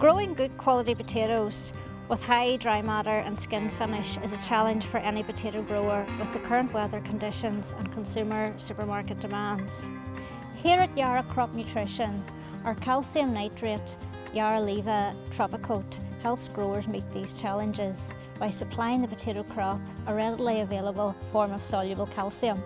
Growing good quality potatoes with high dry matter and skin finish is a challenge for any potato grower with the current weather conditions and consumer supermarket demands. Here at Yara Crop Nutrition, our calcium nitrate YaraLiva Tropicote helps growers meet these challenges by supplying the potato crop a readily available form of soluble calcium.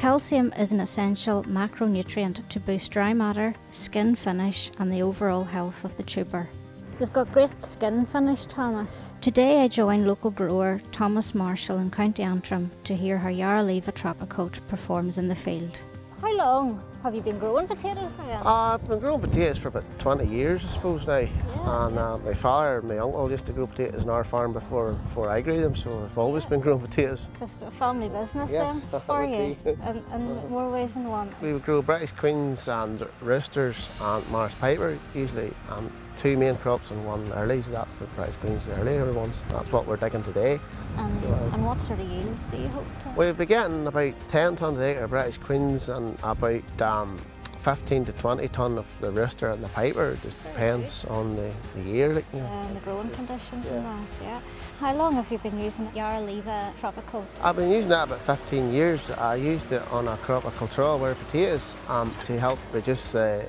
Calcium is an essential macronutrient to boost dry matter, skin finish and the overall health of the tuber. They've got great skin finish, Thomas. Today I join local grower Thomas Marshall in County Antrim to hear how YaraLiva Tropicote performs in the field. How long have you been growing potatoes then? Uh, I've been growing potatoes for about 20 years, I suppose now. Yeah, and uh, my father, and my uncle used to grow potatoes on our farm before before I grew them, so I've always been growing potatoes. It's just a family business yes, then for you, and, in more ways than one. We would grow British Queens and Roosters and Maris Piper usually, and two main crops and one early, so that's the British Queens, the earlier ones. That's what we're digging today. And, so, uh, and what sort of yields do you hope to? We'll be getting about 10 tonnes a acre British Queens and about um, 15 to 20 tonne of the rooster and the piper. It just depends on the, the year. Like, you know. yeah, and the growing conditions yeah. and that, yeah. How long have you been using YaraLiva Tropicote? I've been using that about 15 years. I used it on a crop of cultivar potatoes um, to help reduce uh,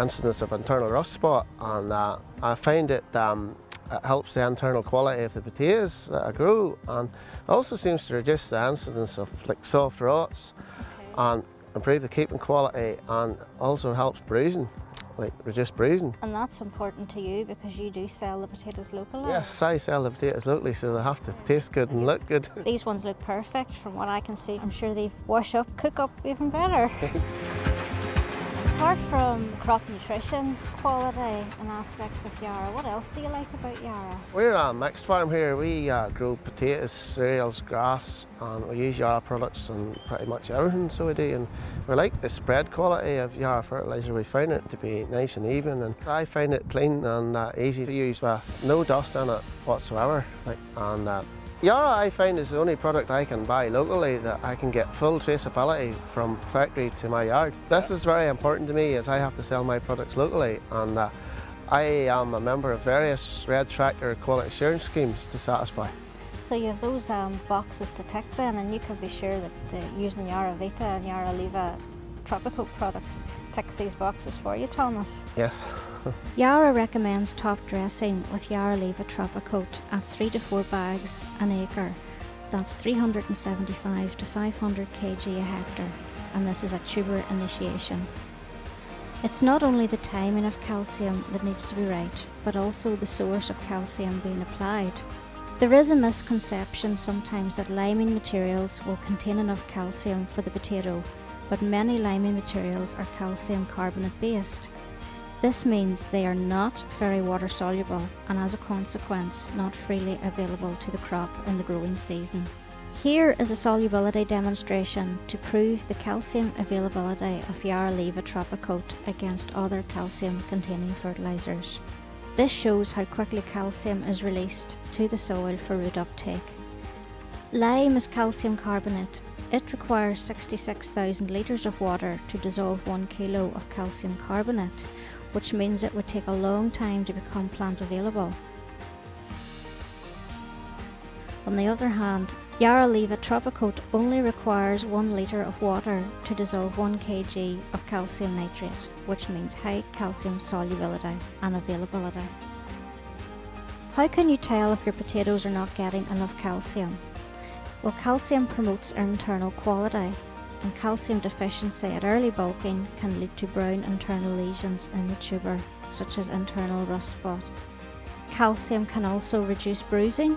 incidence of internal rust spot and uh, I find it, um, it helps the internal quality of the potatoes that I grow and also seems to reduce the incidence of like soft rots okay. and improve the keeping quality and also helps bruising like reduce bruising. And that's important to you because you do sell the potatoes locally? Yes, I sell the potatoes locally so they have to taste good and look good. These ones look perfect from what I can see. I'm sure they wash up, cook up even better. Apart from crop nutrition, quality and aspects of Yara, what else do you like about Yara? We're a mixed farm here. We uh, grow potatoes, cereals, grass and we use Yara products on pretty much everything so we do and we like the spread quality of Yara fertiliser. We find it to be nice and even and I find it clean and uh, easy to use with no dust in it whatsoever like, and uh, Yara I find is the only product I can buy locally that I can get full traceability from factory to my yard. This is very important to me as I have to sell my products locally and uh, I am a member of various Red Tractor quality assurance schemes to satisfy. So you have those um, boxes to tick then and you can be sure that uh, using Yara Vita and YaraLiva Tropicote products ticks these boxes for you, Thomas. Yes. Yara recommends top dressing with YaraLiva Tropicote at 3 to 4 bags an acre. That's 375 to 500 kg a hectare, and this is a tuber initiation. It's not only the timing of calcium that needs to be right, but also the source of calcium being applied. There is a misconception sometimes that liming materials will contain enough calcium for the potato, but many liming materials are calcium carbonate based. This means they are not very water soluble and as a consequence not freely available to the crop in the growing season. Here is a solubility demonstration to prove the calcium availability of YaraLiva Tropicote against other calcium containing fertilisers. This shows how quickly calcium is released to the soil for root uptake. Lime is calcium carbonate. It requires 66,000 litres of water to dissolve 1 kilo of calcium carbonate which means it would take a long time to become plant available. On the other hand, YaraLiva Tropicote only requires 1 litre of water to dissolve 1 kg of calcium nitrate, which means high calcium solubility and availability. How can you tell if your potatoes are not getting enough calcium? Well, calcium promotes internal quality and calcium deficiency at early bulking can lead to brown internal lesions in the tuber, such as internal rust spot. Calcium can also reduce bruising,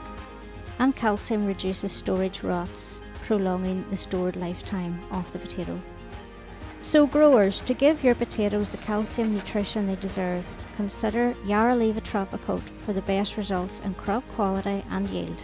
and calcium reduces storage rots, prolonging the stored lifetime of the potato. So growers, to give your potatoes the calcium nutrition they deserve, consider YaraLiva Tropicote for the best results in crop quality and yield.